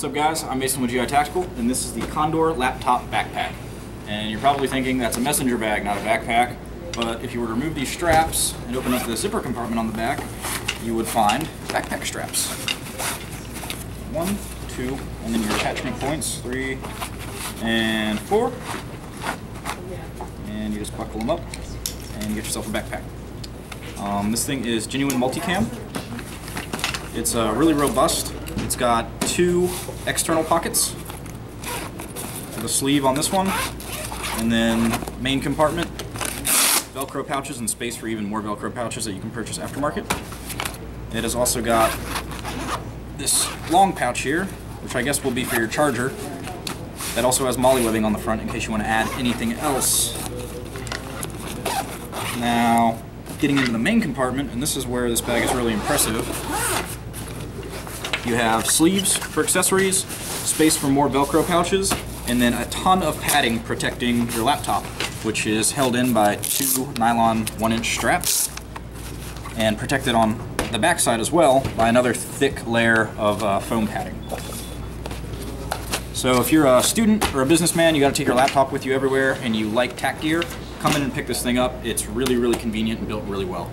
What's up guys, I'm Mason with GI Tactical, and this is the Condor Laptop Backpack. And you're probably thinking that's a messenger bag, not a backpack, but if you were to remove these straps and open up the zipper compartment on the back, you would find backpack straps. One, two, and then your attachment points, three and four. And you just buckle them up and you get yourself a backpack. Um, this thing is genuine multicam. It's uh, really robust. It's got two external pockets a sleeve on this one, and then main compartment, Velcro pouches and space for even more Velcro pouches that you can purchase aftermarket. It has also got this long pouch here, which I guess will be for your charger, that also has MOLLE webbing on the front in case you want to add anything else. Now, getting into the main compartment, and this is where this bag is really impressive. You have sleeves for accessories, space for more Velcro pouches, and then a ton of padding protecting your laptop, which is held in by two nylon one inch straps and protected on the backside as well by another thick layer of uh, foam padding. So if you're a student or a businessman, you gotta take your laptop with you everywhere and you like tack gear, come in and pick this thing up. It's really, really convenient and built really well.